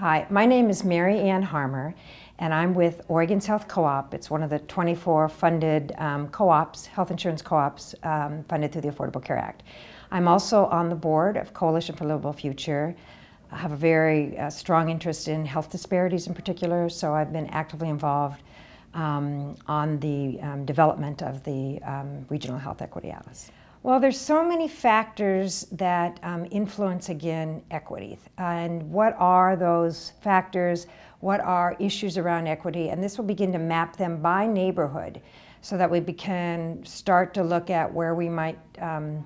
Hi, my name is Mary Ann Harmer, and I'm with Oregon's Health Co-op. It's one of the 24 funded um, co-ops, health insurance co-ops, um, funded through the Affordable Care Act. I'm also on the board of Coalition for Livable Future. I have a very uh, strong interest in health disparities in particular, so I've been actively involved um, on the um, development of the um, Regional Health Equity Atlas. Well, there's so many factors that um, influence, again, equity. And what are those factors? What are issues around equity? And this will begin to map them by neighborhood so that we can start to look at where we might um,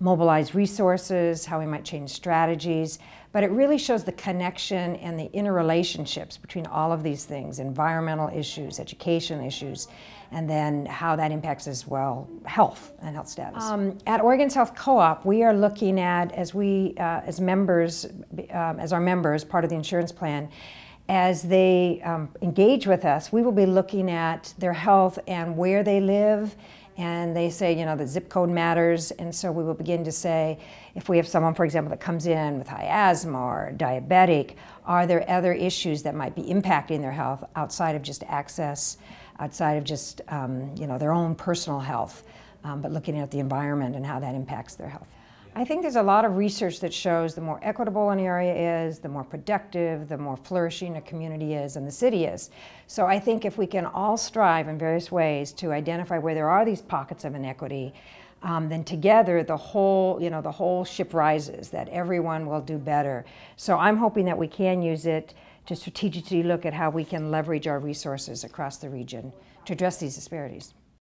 mobilize resources, how we might change strategies. But it really shows the connection and the interrelationships between all of these things, environmental issues, education issues, and then how that impacts as well health and health status. Um, at Oregon's Health Co-op, we are looking at, as we, uh, as members, um, as our members, part of the insurance plan, as they um, engage with us, we will be looking at their health and where they live and they say, you know, the zip code matters, and so we will begin to say, if we have someone, for example, that comes in with high asthma or diabetic, are there other issues that might be impacting their health outside of just access, outside of just, um, you know, their own personal health, um, but looking at the environment and how that impacts their health. I think there's a lot of research that shows the more equitable an area is, the more productive, the more flourishing a community is and the city is. So I think if we can all strive in various ways to identify where there are these pockets of inequity, um, then together the whole, you know, the whole ship rises, that everyone will do better. So I'm hoping that we can use it to strategically look at how we can leverage our resources across the region to address these disparities.